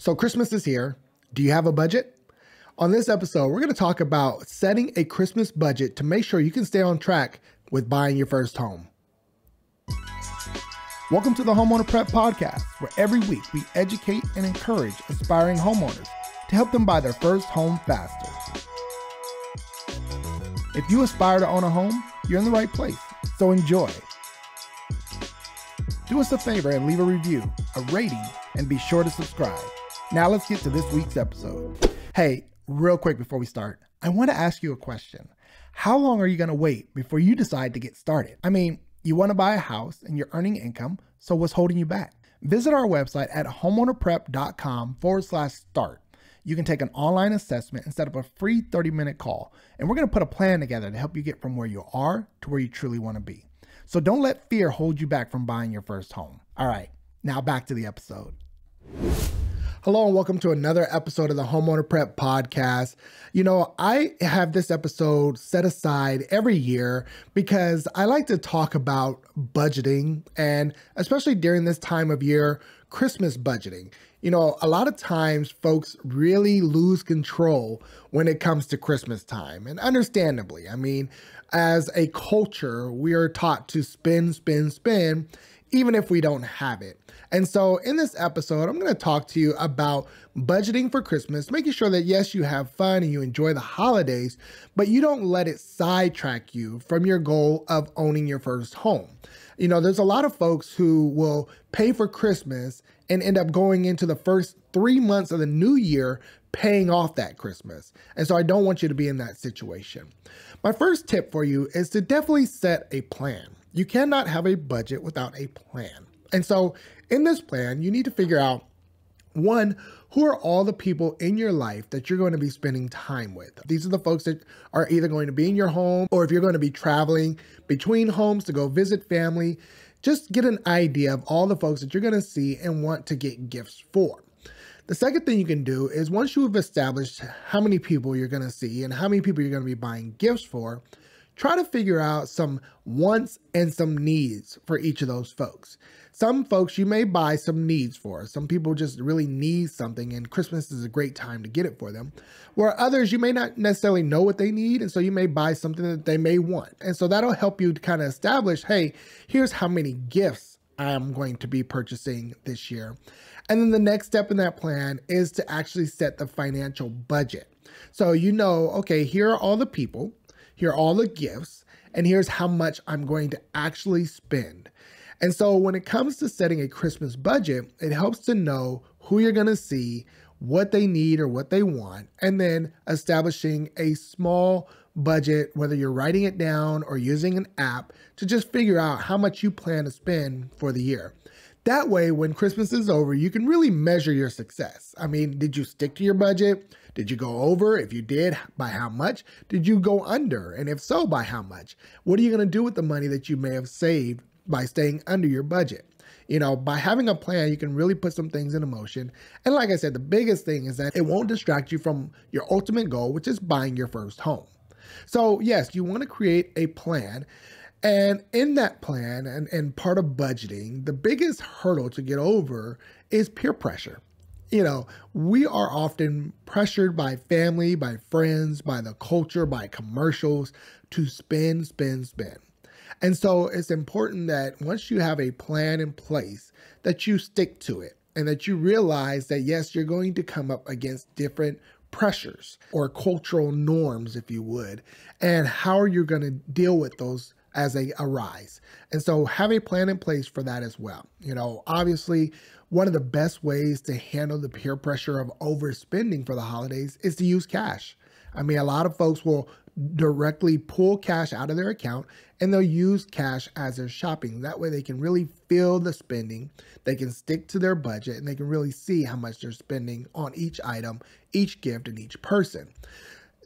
So, Christmas is here. Do you have a budget? On this episode, we're going to talk about setting a Christmas budget to make sure you can stay on track with buying your first home. Welcome to the Homeowner Prep Podcast, where every week we educate and encourage aspiring homeowners to help them buy their first home faster. If you aspire to own a home, you're in the right place, so enjoy. Do us a favor and leave a review, a rating, and be sure to subscribe. Now let's get to this week's episode. Hey, real quick before we start, I want to ask you a question. How long are you going to wait before you decide to get started? I mean, you want to buy a house and you're earning income, so what's holding you back? Visit our website at homeownerprep.com forward slash start. You can take an online assessment and set up a free 30 minute call, and we're going to put a plan together to help you get from where you are to where you truly want to be. So don't let fear hold you back from buying your first home. All right, now back to the episode. Hello and welcome to another episode of the Homeowner Prep Podcast. You know, I have this episode set aside every year because I like to talk about budgeting and especially during this time of year, Christmas budgeting. You know, a lot of times folks really lose control when it comes to Christmas time, and understandably. I mean, as a culture, we are taught to spend, spend, spend, even if we don't have it. And so, in this episode, I'm going to talk to you about budgeting for Christmas, making sure that yes, you have fun and you enjoy the holidays, but you don't let it sidetrack you from your goal of owning your first home. You know, there's a lot of folks who will pay for Christmas and end up going into the first three months of the new year paying off that Christmas. And so I don't want you to be in that situation. My first tip for you is to definitely set a plan. You cannot have a budget without a plan. And so in this plan, you need to figure out one, who are all the people in your life that you're going to be spending time with? These are the folks that are either going to be in your home or if you're going to be traveling between homes to go visit family, just get an idea of all the folks that you're going to see and want to get gifts for. The second thing you can do is once you have established how many people you're going to see and how many people you're going to be buying gifts for, try to figure out some wants and some needs for each of those folks. Some folks you may buy some needs for. Some people just really need something, and Christmas is a great time to get it for them. Where others you may not necessarily know what they need, and so you may buy something that they may want. And so that'll help you to kind of establish hey, here's how many gifts I'm going to be purchasing this year. And then the next step in that plan is to actually set the financial budget. So you know, okay, here are all the people, here are all the gifts, and here's how much I'm going to actually spend. And so when it comes to setting a Christmas budget, it helps to know who you're going to see, what they need or what they want, and then establishing a small budget, whether you're writing it down or using an app to just figure out how much you plan to spend for the year. That way, when Christmas is over, you can really measure your success. I mean, did you stick to your budget? Did you go over? If you did, by how much? Did you go under? And if so, by how much? What are you going to do with the money that you may have saved by staying under your budget. You know, by having a plan, you can really put some things into motion. And like I said, the biggest thing is that it won't distract you from your ultimate goal, which is buying your first home. So, yes, you want to create a plan. And in that plan and, and part of budgeting, the biggest hurdle to get over is peer pressure. You know, we are often pressured by family, by friends, by the culture, by commercials to spend, spend, spend. And so it's important that once you have a plan in place, that you stick to it and that you realize that yes, you're going to come up against different pressures or cultural norms, if you would, and how are you going to deal with those as they arise. And so have a plan in place for that as well. You know, obviously, one of the best ways to handle the peer pressure of overspending for the holidays is to use cash. I mean, a lot of folks will directly pull cash out of their account and they'll use cash as they're shopping. That way they can really feel the spending, they can stick to their budget, and they can really see how much they're spending on each item, each gift, and each person.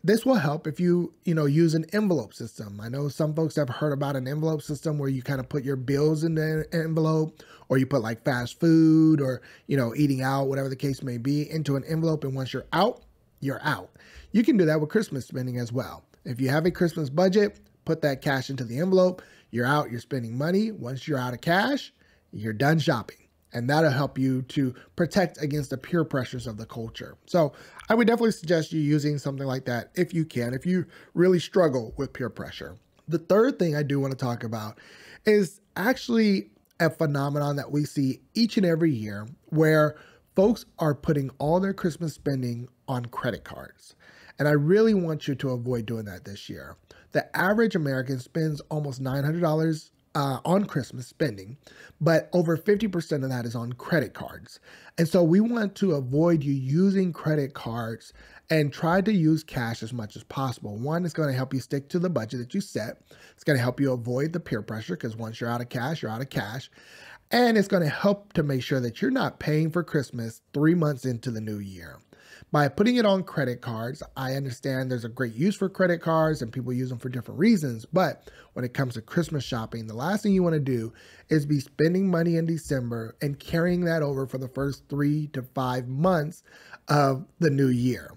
This will help if you, you know, use an envelope system. I know some folks have heard about an envelope system where you kind of put your bills in the envelope or you put like fast food or, you know, eating out, whatever the case may be, into an envelope and once you're out, you're out. You can do that with Christmas spending as well. If you have a Christmas budget, put that cash into the envelope. You're out, you're spending money. Once you're out of cash, you're done shopping. And that'll help you to protect against the peer pressures of the culture. So I would definitely suggest you using something like that if you can, if you really struggle with peer pressure. The third thing I do want to talk about is actually a phenomenon that we see each and every year where folks are putting all their Christmas spending on credit cards. And I really want you to avoid doing that this year. The average American spends almost $900 uh, on Christmas spending, but over 50% of that is on credit cards. And so we want to avoid you using credit cards and try to use cash as much as possible. One, it's going to help you stick to the budget that you set. It's going to help you avoid the peer pressure because once you're out of cash, you're out of cash. And it's going to help to make sure that you're not paying for Christmas three months into the new year. By putting it on credit cards, I understand there's a great use for credit cards and people use them for different reasons. But when it comes to Christmas shopping, the last thing you want to do is be spending money in December and carrying that over for the first three to five months of the new year.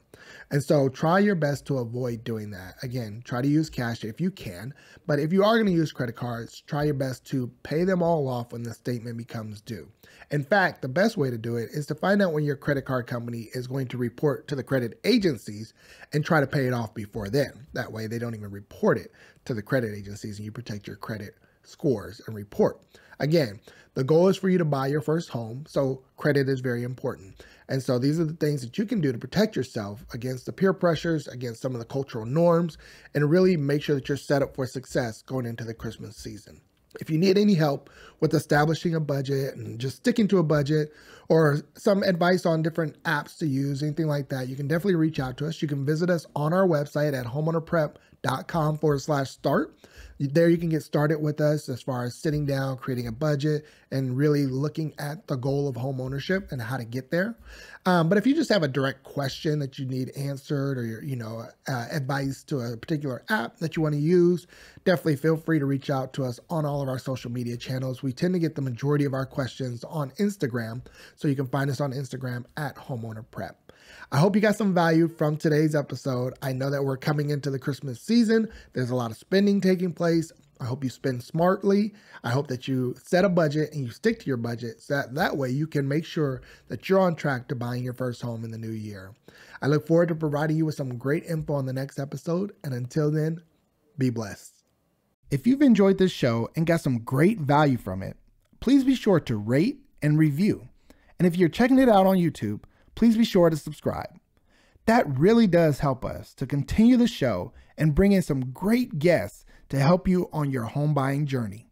And so try your best to avoid doing that. Again, try to use cash if you can. But if you are going to use credit cards, try your best to pay them all off when the statement becomes due. In fact, the best way to do it is to find out when your credit card company is going to report to the credit agencies and try to pay it off before then. That way, they don't even report it to the credit agencies and you protect your credit scores and report. Again, the goal is for you to buy your first home, so credit is very important. And so these are the things that you can do to protect yourself against the peer pressures, against some of the cultural norms, and really make sure that you're set up for success going into the Christmas season. If you need any help with establishing a budget and just sticking to a budget or some advice on different apps to use, anything like that, you can definitely reach out to us. You can visit us on our website at homeownerprep.com forward slash start. There you can get started with us as far as sitting down, creating a budget, and really looking at the goal of home ownership and how to get there. Um, but if you just have a direct question that you need answered or you know uh, advice to a particular app that you want to use, definitely feel free to reach out to us on all of our social media channels. We tend to get the majority of our questions on Instagram, so you can find us on Instagram at Homeowner Prep. I hope you got some value from today's episode. I know that we're coming into the Christmas season. There's a lot of spending taking place. I hope you spend smartly. I hope that you set a budget and you stick to your budget so that that way you can make sure that you're on track to buying your first home in the new year. I look forward to providing you with some great info on the next episode. And until then, be blessed. If you've enjoyed this show and got some great value from it, please be sure to rate and review. And if you're checking it out on YouTube, please be sure to subscribe. That really does help us to continue the show and bring in some great guests to help you on your home buying journey.